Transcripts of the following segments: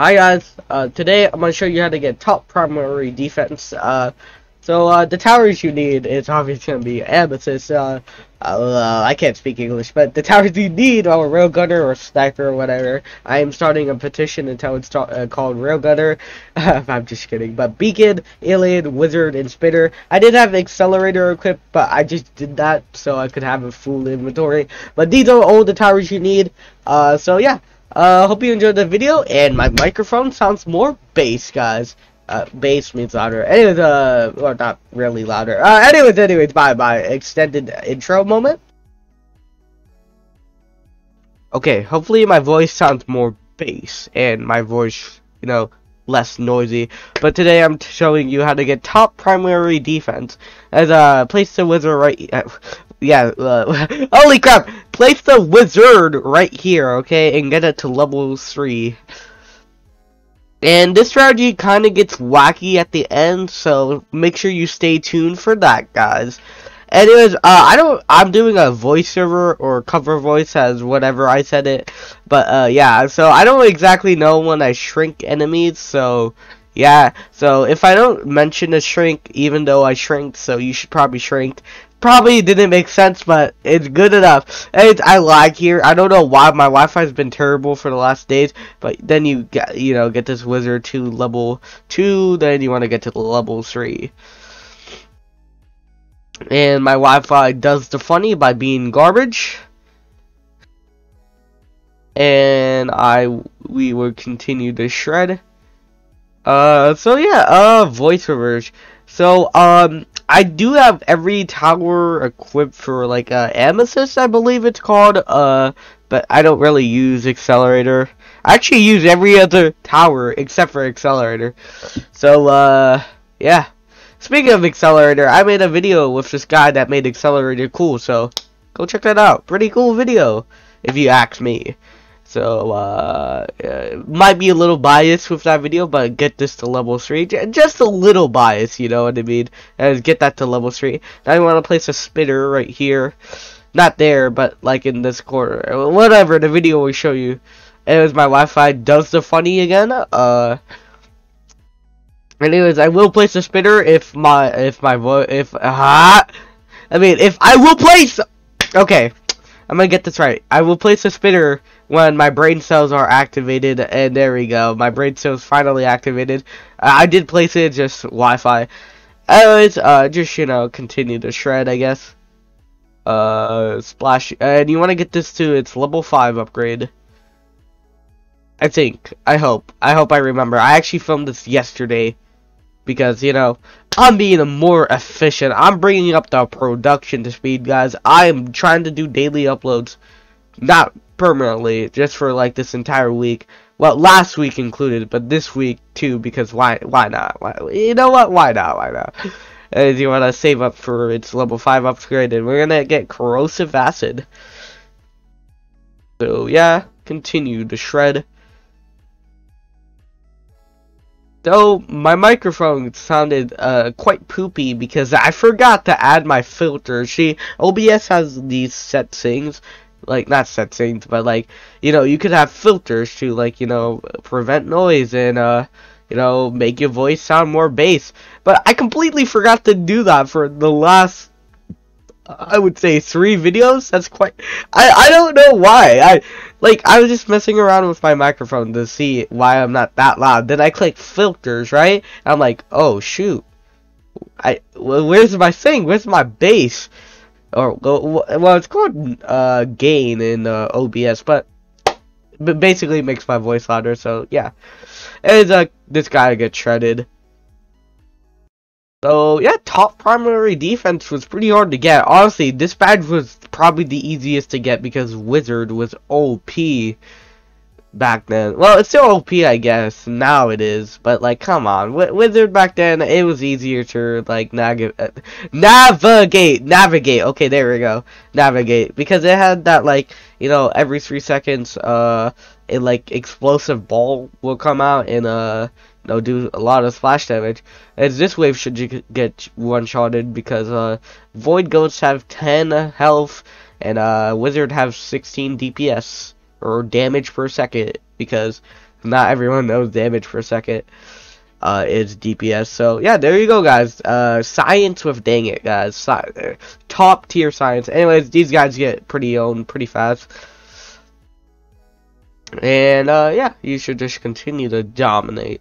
Hi guys, uh, today I'm going to show you how to get top priority defense. Uh, so uh, the towers you need is obviously going to be Amethyst. Uh, uh, I can't speak English, but the towers you need are Railgunner or Sniper or whatever. I am starting a petition until it's uh, called Railgunner. I'm just kidding. But Beacon, Alien, Wizard, and Spitter. I did have Accelerator equipped, but I just did that so I could have a full inventory. But these are all the towers you need. So yeah. Uh, hope you enjoyed the video, and my microphone sounds more bass, guys. Uh, bass means louder. Anyways, uh, or not really louder. Uh, anyways, anyways, bye, bye. Extended intro moment. Okay, hopefully my voice sounds more bass, and my voice, you know, less noisy. But today I'm showing you how to get top priority defense. As, uh, place the wizard right, yeah, uh, holy crap! Place the wizard right here, okay, and get it to level 3. And this strategy kind of gets wacky at the end, so make sure you stay tuned for that, guys. Anyways, uh, I don't, I'm doing a voiceover or cover voice as whatever I said it, but, uh, yeah, so I don't exactly know when I shrink enemies, so, yeah, so if I don't mention a shrink, even though I shrink, so you should probably shrink, probably didn't make sense, but it's good enough. And I lag here. I don't know why my Wi-Fi has been terrible for the last days, but then you get you know get this wizard to level two, then you want to get to level three. And my Wi-Fi does the funny by being garbage. And I we will continue to shred. Uh, so yeah, uh, voiceovers. So, um, I do have every tower equipped for like uh, Amethyst, I believe it's called. Uh, but I don't really use Accelerator. I actually use every other tower except for Accelerator. So, uh, yeah. Speaking of Accelerator, I made a video with this guy that made Accelerator cool. So, go check that out. Pretty cool video, if you ask me. So, uh, uh, might be a little biased with that video, but get this to level 3. Just a little bias, you know what I mean? And get that to level 3. Now you want to place a spinner right here. Not there, but like in this corner. Whatever, the video will show you. Anyways, my Wi-Fi does the funny again. Uh, anyways, I will place a spinner if my, if my voice, if, ah, uh, I mean, if I will place, okay, I'm gonna get this right. I will place a spitter when my brain cells are activated, and there we go. My brain cells finally activated. Uh, I did place it, just Wi-Fi. Anyways, uh, just, you know, continue to shred, I guess. Uh, splash, and you want to get this to its level 5 upgrade. I think. I hope. I hope I remember. I actually filmed this yesterday because you know I'm being more efficient. I'm bringing up the production to speed, guys. I am trying to do daily uploads, not permanently, just for like this entire week. Well, last week included, but this week too because why? Why not? Why, you know what? Why not? Why not? As you want to save up for its level five upgrade, and we're gonna get corrosive acid. So yeah, continue to shred. Though my microphone sounded uh, quite poopy because I forgot to add my filter. See, OBS has these set things, like not set things, but like you know, you could have filters to like you know prevent noise and uh you know make your voice sound more bass. But I completely forgot to do that for the last I would say three videos. That's quite. I I don't know why. I like I was just messing around with my microphone to see why I'm not that loud. Then I click filters, right? I'm like, oh shoot. I where's my thing? Where's my bass? Or well, it's called uh, gain in uh, OBS, but but basically makes my voice louder. So yeah, and uh, this guy gets shredded. So, yeah, top priority defense was pretty hard to get. Honestly, this badge was probably the easiest to get because Wizard was OP back then. Well, it's still OP, I guess. Now it is. But, like, come on. Wizard back then, it was easier to, like, nag uh, navigate. Navigate. Okay, there we go. Navigate. Because it had that, like, you know, every three seconds, uh, a, like, explosive ball will come out and, uh, they'll do a lot of splash damage. As this wave should you get one-shotted because uh, Void Ghosts have 10 health and uh, Wizard have 16 DPS or damage per second because not everyone knows damage per second uh, is DPS. So yeah, there you go, guys. Uh, science with dang it, guys. Sci top tier science. Anyways, these guys get pretty owned pretty fast. And uh, yeah, you should just continue to dominate.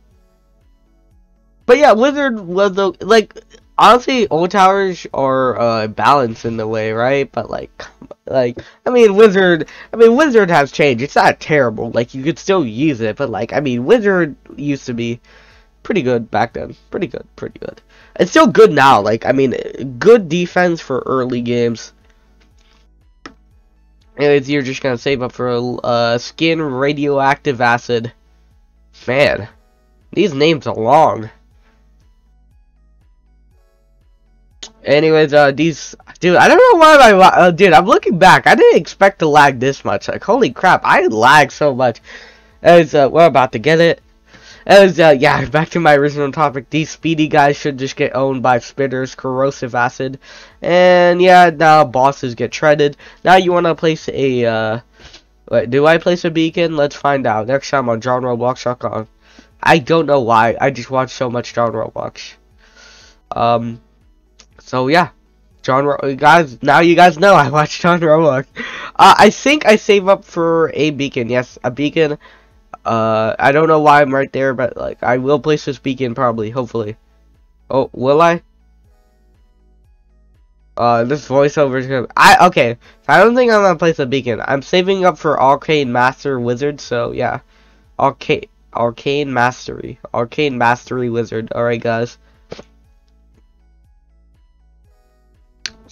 But yeah, Wizard was the like honestly, old towers are uh, balanced in the way, right? But like, like I mean, Wizard. I mean, Wizard has changed. It's not terrible. Like you could still use it, but like I mean, Wizard used to be pretty good back then. Pretty good, pretty good. It's still good now. Like I mean, good defense for early games. Anyways, you're just gonna save up for a uh, skin radioactive acid. Man, these names are long. Anyways, uh, these, dude, I don't know why my, uh, dude, I'm looking back, I didn't expect to lag this much, like, holy crap, I lag so much. As, uh, we're about to get it. As, uh, yeah, back to my original topic, these speedy guys should just get owned by spitters, corrosive acid, and, yeah, now bosses get shredded. Now you want to place a, uh, wait, do I place a beacon? Let's find out, next time on John Roblox.com. I don't know why, I just watch so much John Roblox. Um, so yeah, John guys. Now you guys know I watch John Roblox. Uh, I think I save up for a beacon. Yes, a beacon. Uh, I don't know why I'm right there, but like I will place this beacon probably, hopefully. Oh, will I? Uh, this voiceover is gonna. I okay. I don't think I'm gonna place a beacon. I'm saving up for Arcane Master Wizard. So yeah, Arcane Arcane Mastery, Arcane Mastery Wizard. All right, guys.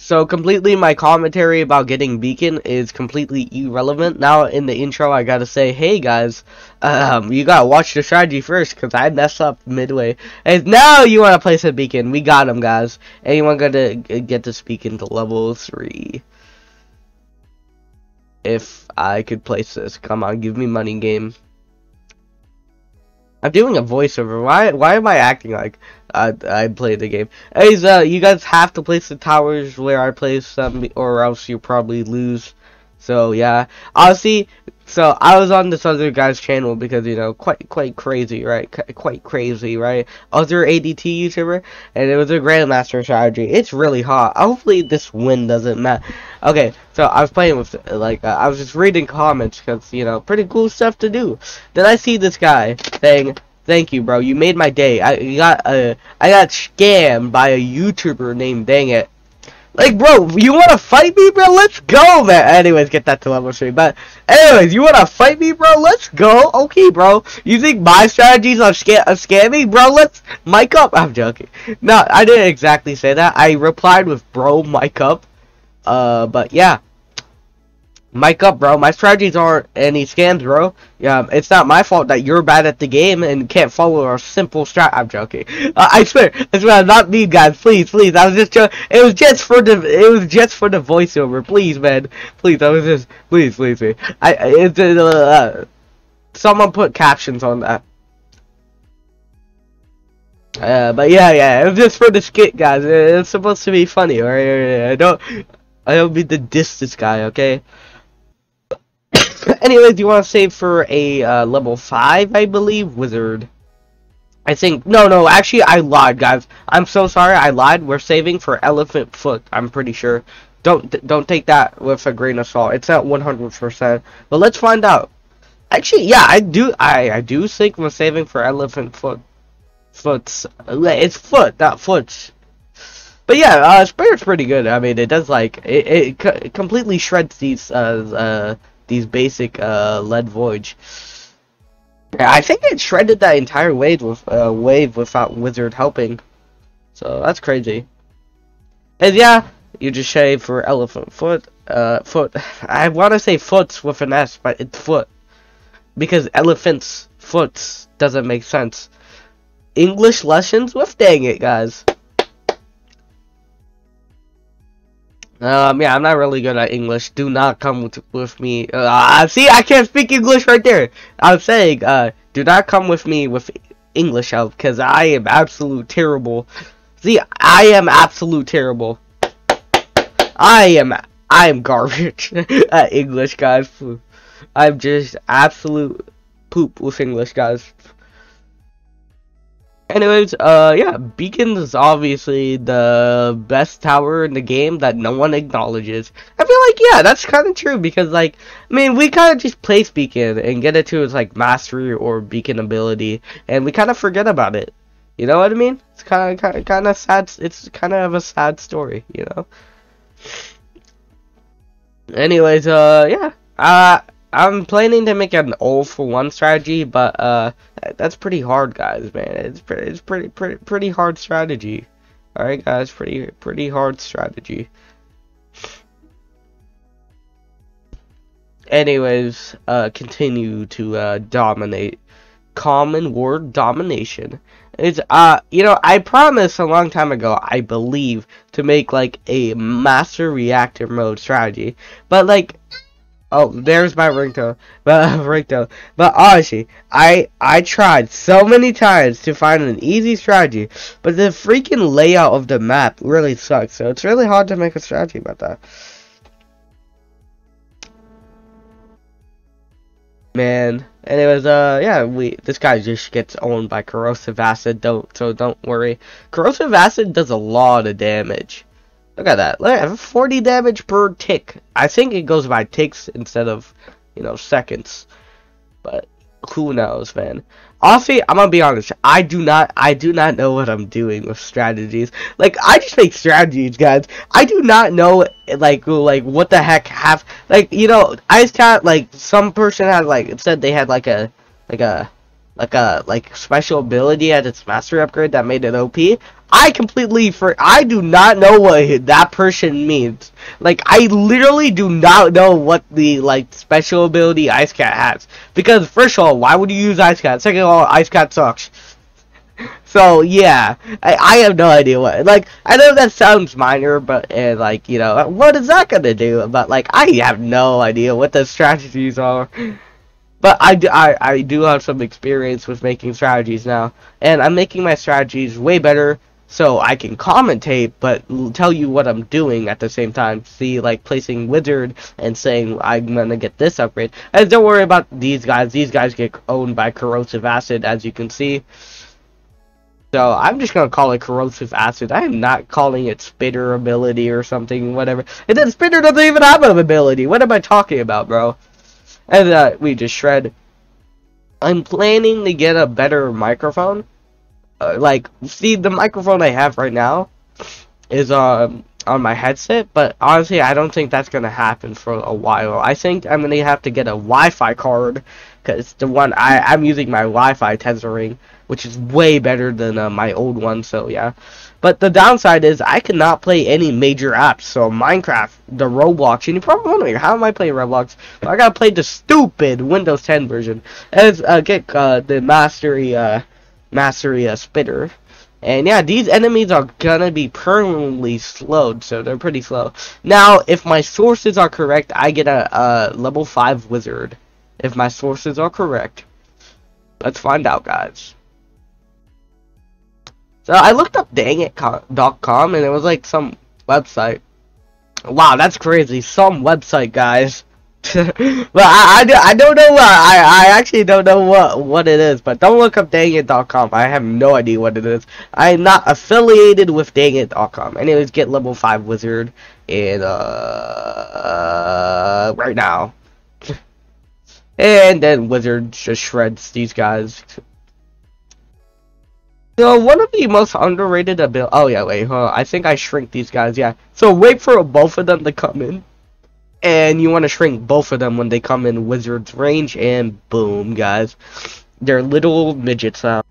So completely my commentary about getting beacon is completely irrelevant. Now in the intro I gotta say, hey guys, um, you gotta watch the strategy first because I messed up midway. And now you wanna place a beacon. We got him guys. Anyone gonna get this beacon to level 3? If I could place this. Come on, give me money game. I'm doing a voiceover. Why why am I acting like I I played the game? Hey, uh, you guys have to place the towers where I place them, or else you probably lose. So yeah, honestly, so I was on this other guy's channel because you know quite quite crazy, right? Qu quite crazy, right? Other ATD YouTuber, and it was a Grandmaster strategy. It's really hot. Hopefully this win doesn't matter. Okay, so I was playing with like uh, I was just reading comments because you know pretty cool stuff to do. Then I see this guy saying. Thank you, bro. You made my day. I got uh, I got scammed by a YouTuber named Dang It. Like, bro, you want to fight me, bro? Let's go, man. Anyways, get that to level 3. But, anyways, you want to fight me, bro? Let's go. Okay, bro. You think my strategies are sca scamming? Bro, let's mic up. I'm joking. No, I didn't exactly say that. I replied with bro, mic up. Uh, but yeah. Mic up, bro. My strategies aren't any scams, bro. Yeah, it's not my fault that you're bad at the game and can't follow our simple strat. I'm joking. Uh, I swear, I swear, I'm not me, guys. Please, please. I was just joking. It was just for the. It was just for the voiceover. Please, man. Please. I was just. Please, please, please. I. It's. Uh, uh, someone put captions on that. Uh, but yeah, yeah, it was just for the skit, guys. It's supposed to be funny, right? I don't, I don't mean to diss this guy, okay? Anyways, do you want to save for a uh, level 5, I believe? Wizard. I think, no, no, actually, I lied, guys. I'm so sorry, I lied. We're saving for Elephant Foot, I'm pretty sure. Don't don't take that with a grain of salt. It's not 100%. But let's find out. Actually, yeah, I do, I, I do think we're saving for Elephant Foot. Foot's, it's Foot, not Foot's. But yeah, uh, Spirit's pretty good. I mean, it does, like, it, it completely shreds these, uh, uh, these basic uh, lead voyage. I think it shredded that entire wave with uh, wave without wizard helping. So that's crazy. And yeah, you just shave for elephant foot. Uh, foot. I want to say foots with an S, but it's foot because elephant's foot doesn't make sense. English lessons with dang it, guys. Um, yeah, I'm not really good at English. Do not come with, with me. Uh, see, I can't speak English right there. I'm saying, uh, do not come with me with English help, because I am absolute terrible. See, I am absolute terrible. I am, I am garbage at English, guys. I'm just absolute poop with English, guys. Anyways, uh, yeah, Beacon is obviously the best tower in the game that no one acknowledges. I feel like, yeah, that's kind of true because, like, I mean, we kind of just place Beacon and get it to its, like, mastery or Beacon ability, and we kind of forget about it. You know what I mean? It's kind of, kind of, kind of sad. It's kind of a sad story, you know. Anyways, uh, yeah, uh, I'm planning to make an all for one strategy, but uh, that's pretty hard, guys. Man, it's pretty, it's pretty, pretty, pretty hard strategy. All right, guys, pretty, pretty hard strategy. Anyways, uh, continue to uh, dominate. Common word domination. It's uh, you know, I promised a long time ago, I believe, to make like a master reactor mode strategy, but like Oh, there's my ringtone. But ringtone. But honestly, I I tried so many times to find an easy strategy, but the freaking layout of the map really sucks. So it's really hard to make a strategy about that. Man. Anyways, uh, yeah, we this guy just gets owned by corrosive acid. Don't so don't worry. Corrosive acid does a lot of damage. Look at that. Look at 40 damage per tick. I think it goes by ticks instead of, you know, seconds. But who knows, man. Honestly, I'm gonna be honest. I do not, I do not know what I'm doing with strategies. Like, I just make strategies, guys. I do not know, like, like what the heck have, like, you know, I just got like some person had like said they had like a, like a, like a like special ability at its mastery upgrade that made it OP. I completely for I do not know what that person means. Like I literally do not know what the like special ability Ice Cat has. Because first of all, why would you use Ice Cat? Second of all, Ice Cat sucks. So yeah, I, I have no idea what. Like I know that sounds minor, but and like you know what is that gonna do? But like I have no idea what the strategies are. But I do, I, I do have some experience with making strategies now, and I'm making my strategies way better so I can commentate, but tell you what I'm doing at the same time. See, like placing wizard and saying I'm gonna get this upgrade. And don't worry about these guys. These guys get owned by corrosive acid, as you can see. So I'm just gonna call it corrosive acid. I am not calling it spitter ability or something, whatever. And then spitter doesn't even have an ability. What am I talking about, bro? And uh, we just shred. I'm planning to get a better microphone uh, like see the microphone I have right now is um on my headset, but honestly I don't think that's gonna happen for a while. I think I'm gonna have to get a Wi-Fi card because the one I I'm using my Wi-Fi tethering, which is way better than uh, my old one. So yeah. But the downside is I cannot play any major apps. So Minecraft, the Roblox, and you're probably wondering how am I playing Roblox? Well, I gotta play the stupid Windows 10 version. As uh, get uh, the mastery uh, mastery a spitter. And yeah, these enemies are gonna be permanently slowed, so they're pretty slow. Now, if my sources are correct, I get a, a level 5 wizard. If my sources are correct. Let's find out, guys. So I looked up dangit.com and it was like some website. Wow, that's crazy. Some website, guys. but I, I, I don't know what I, I actually don't know what what it is but don't look up dangit.com I have no idea what it is. I'm not affiliated with dangit.com anyways get level 5 wizard and uh right now. And then wizard just shreds these guys. So one of the most underrated ability oh yeah wait huh, I think I shrink these guys yeah. So wait for both of them to come in and you want to shrink both of them when they come in wizard's range and boom guys. They're little midgets now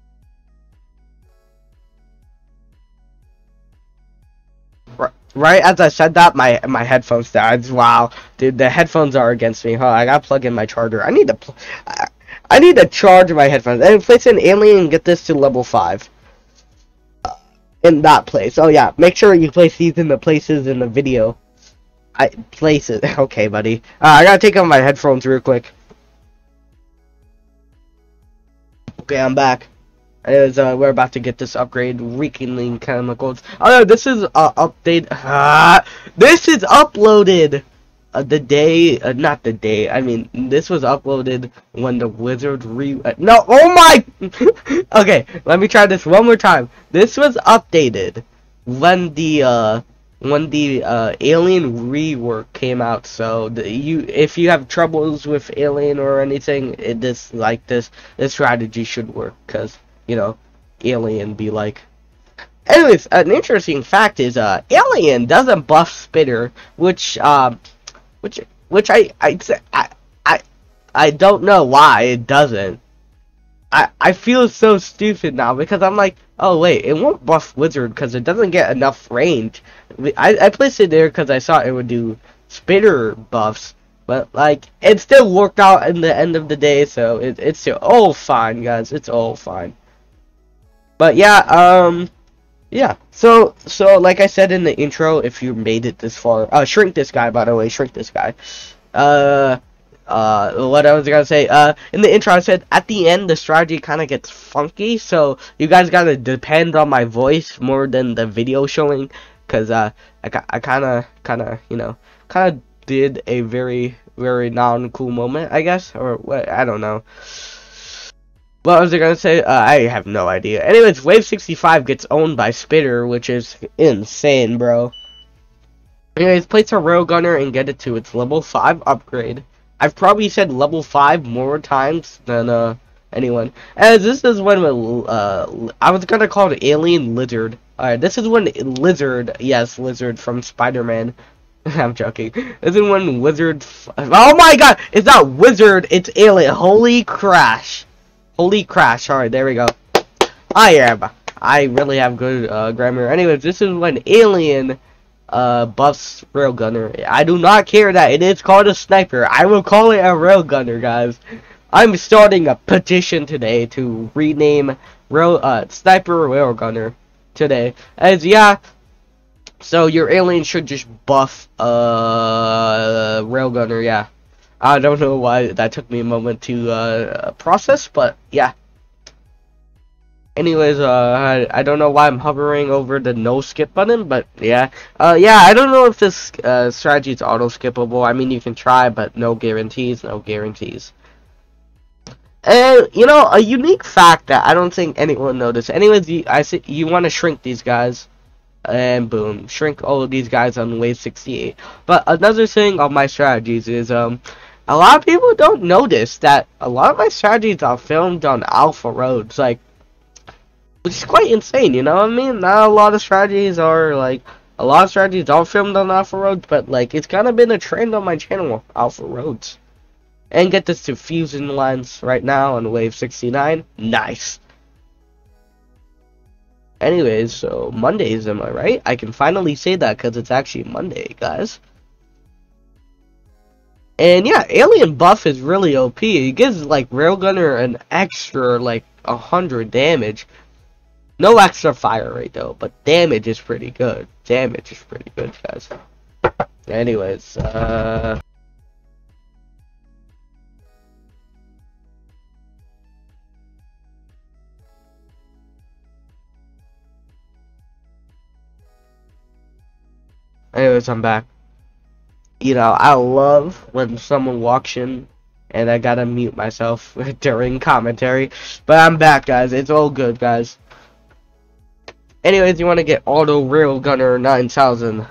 right as I said that my my headphones died. Wow dude the headphones are against me. Huh I gotta plug in my charger. I need to I, I need to charge my headphones. And place an alien and get this to level 5 uh, in that place. Oh yeah. Make sure you place these in the places in the video I place it. Okay, buddy. Uh, I gotta take off my headphones real quick. Okay, I'm back. As uh, we're about to get this upgrade, rekindling chemicals. Oh no, this is uh, update. Ah, this is uploaded uh, the day, uh, not the day. I mean, this was uploaded when the wizard re. Uh, no, oh my. okay, let me try this one more time. This was updated when the uh when the uh, Alien rework came out. So the, you, if you have troubles with Alien or anything, it, this like this this strategy should work because you know Alien be like. Anyways, an interesting fact is uh Alien doesn't buff Spitter, which um which which I I I I, I don't know why it doesn't. I, I feel so stupid now because I'm like, oh wait, it won't buff Wizard because it doesn't get enough range. I, I placed it there because I thought it would do Spitter buffs, but like, it still worked out in the end of the day, so it, it's all fine, guys. It's all fine. But yeah, um, yeah. So, so like I said in the intro, if you made it this far, uh, shrink this guy, by the way, shrink this guy. Uh, uh, what I was gonna say, uh, in the intro I said at the end the strategy kind of gets funky, so you guys gotta depend on my voice more than the video showing, cause uh, I, I kind of, kind of, you know, kind of did a very, very non-cool moment, I guess, or what, I don't know. What was I gonna say? Uh, I have no idea. Anyways, Wave 65 gets owned by Spitter, which is insane, bro. Anyways, place a railgunner and get it to its level 5 upgrade. I've probably said level 5 more times than uh, anyone. As this is when uh, I was gonna call it Alien Lizard. Alright, this is when Lizard, yes, Lizard from Spider-Man. I'm joking. This is when Wizard. Oh my god! It's not Wizard, it's Alien. Holy crash. Holy crash. Alright, there we go. I am. I really have good uh, grammar. Anyways, this is when Alien uh, buffs railgunner. I do not care that it is called a sniper. I will call it a railgunner, guys. I'm starting a petition today to rename rail uh, sniper railgunner today. As yeah, so your alien should just buff uh railgunner. Yeah, I don't know why that took me a moment to uh, process, but yeah. Anyways, uh, I, I don't know why I'm hovering over the no skip button, but yeah. Uh, yeah, I don't know if this uh, strategy is auto skippable. I mean, you can try, but no guarantees, no guarantees. And, you know, a unique fact that I don't think anyone noticed. Anyways, you, I see, you want to shrink these guys. And boom, shrink all of these guys on wave 68. But another thing of my strategies is, um, a lot of people don't notice that a lot of my strategies are filmed on alpha roads. Like, which is quite insane, you know what I mean? Not a lot of strategies are, like, a lot of strategies are filmed on Alpha Roads, but, like, it's kind of been a trend on my channel, Alpha Roads. And get this to Fusion Lines right now on Wave 69. Nice. Anyways, so Mondays, am I right? I can finally say that because it's actually Monday, guys. And yeah, Alien Buff is really OP. It gives, like, Railgunner an extra, like, 100 damage no extra fire rate though, but damage is pretty good. Damage is pretty good, guys. Anyways, uh... Anyways, I'm back. You know, I love when someone walks in and I gotta mute myself during commentary. But I'm back, guys. It's all good, guys. Anyways, you want to get Auto Railgunner 9000.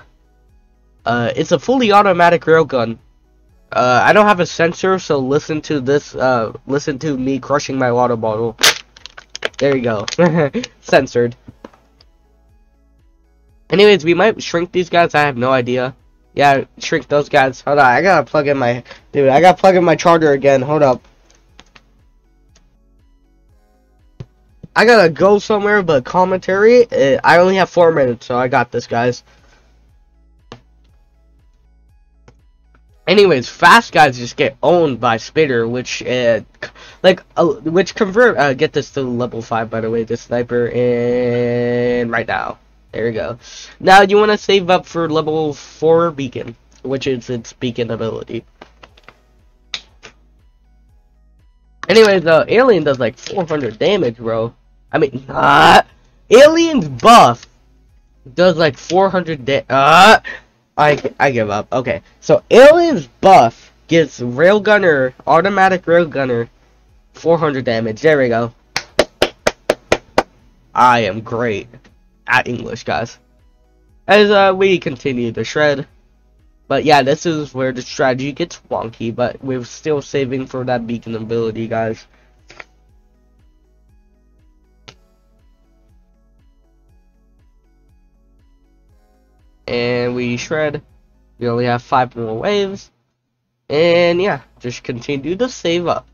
Uh, it's a fully automatic railgun. Uh, I don't have a sensor, so listen to this, uh, listen to me crushing my water bottle. There you go. Censored. Anyways, we might shrink these guys, I have no idea. Yeah, shrink those guys. Hold on, I gotta plug in my... Dude, I gotta plug in my charger again. Hold up. I gotta go somewhere, but commentary, uh, I only have four minutes, so I got this, guys. Anyways, fast guys just get owned by Spitter, which, uh, like, uh, which convert, uh, get this to level 5, by the way, the sniper, and right now. There we go. Now, you want to save up for level 4 beacon, which is its beacon ability. Anyways, the uh, alien does like 400 damage, bro. I mean, uh, Alien's buff does like 400 da- uh, I, I give up. Okay, so Alien's buff gives Railgunner, automatic Railgunner, 400 damage. There we go. I am great at English, guys. As uh, we continue to shred. But yeah, this is where the strategy gets wonky, but we're still saving for that beacon ability, guys. And we shred. We only have five more waves. And yeah, just continue to save up.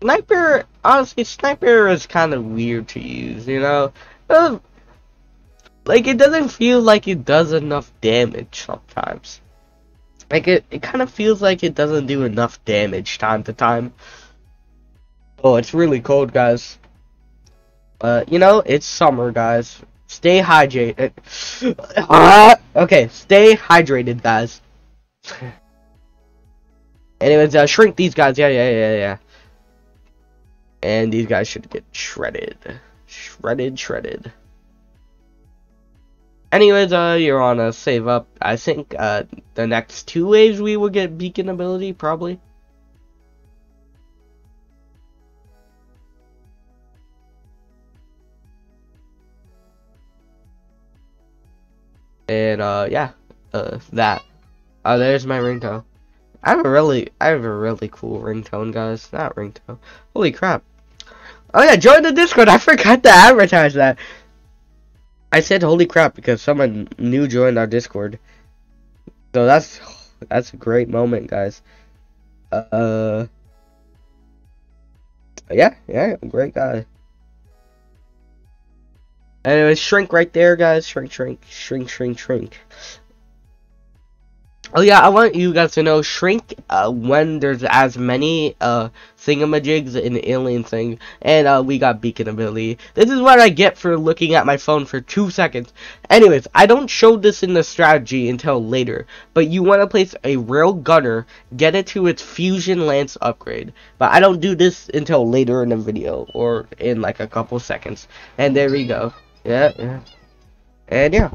Sniper, honestly, Sniper is kind of weird to use, you know? Uh, like, it doesn't feel like it does enough damage sometimes. Like, it, it kind of feels like it doesn't do enough damage time to time. Oh, it's really cold, guys. Uh, you know, it's summer, guys. Stay hydrated. okay, stay hydrated, guys. Anyways, uh, shrink these guys. Yeah, yeah, yeah, yeah. And these guys should get shredded. Shredded, shredded. Anyways, uh, you're on a save up. I think, uh, the next two waves we will get beacon ability, probably. And uh, yeah, uh, that. Oh, there's my ringtone. I have a really, I have a really cool ringtone, guys. Not ringtone. Holy crap! Oh yeah, join the Discord. I forgot to advertise that. I said holy crap because someone new joined our Discord. So that's that's a great moment, guys. Uh, yeah, yeah, great guy. Anyways, shrink right there, guys. Shrink, shrink, shrink, shrink, shrink. Oh yeah, I want you guys to know shrink uh, when there's as many uh, thingamajigs in the alien thing, and uh, we got beacon ability. This is what I get for looking at my phone for two seconds. Anyways, I don't show this in the strategy until later, but you want to place a rail gunner, get it to its fusion lance upgrade. But I don't do this until later in the video, or in like a couple seconds. And there we go. Yeah, yeah. And yeah.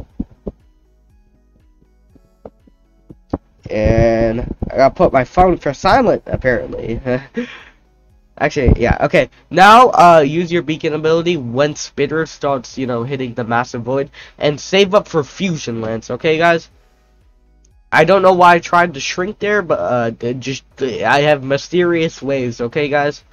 And I gotta put my phone for silent, apparently. Actually, yeah, okay. Now, uh, use your beacon ability when Spitter starts, you know, hitting the massive void. And save up for Fusion Lance, okay, guys? I don't know why I tried to shrink there, but, uh, just, I have mysterious ways, okay, guys?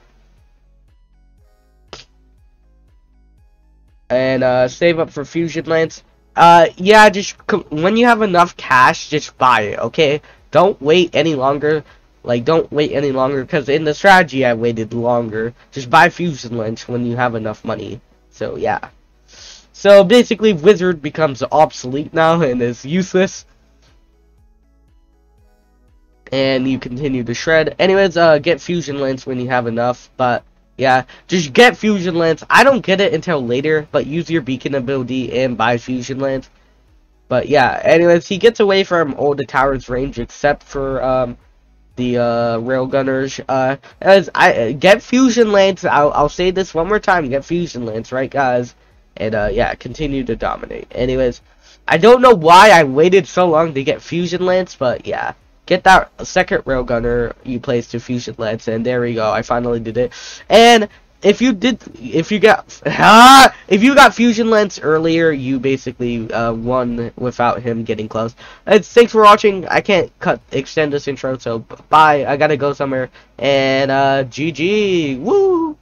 And uh, save up for Fusion Lance. Uh, yeah, just when you have enough cash, just buy it, okay? Don't wait any longer. Like, don't wait any longer, because in the strategy, I waited longer. Just buy Fusion Lance when you have enough money. So, yeah. So, basically, Wizard becomes obsolete now and is useless. And you continue to shred. Anyways, uh, get Fusion Lance when you have enough, but yeah, just get Fusion Lance. I don't get it until later, but use your Beacon ability and buy Fusion Lance. But yeah, anyways, he gets away from all the tower's range except for um, the uh, railgunners. Uh, as I get Fusion Lance. I'll I'll say this one more time. Get Fusion Lance, right, guys? And uh, yeah, continue to dominate. Anyways, I don't know why I waited so long to get Fusion Lance, but yeah get that second railgunner you placed to fusion lance and there we go i finally did it. And if you did if you got ah, if you got fusion lance earlier you basically uh, won without him getting close. Thanks for watching. I can't cut extend this intro so bye. I gotta go somewhere. And uh gg woo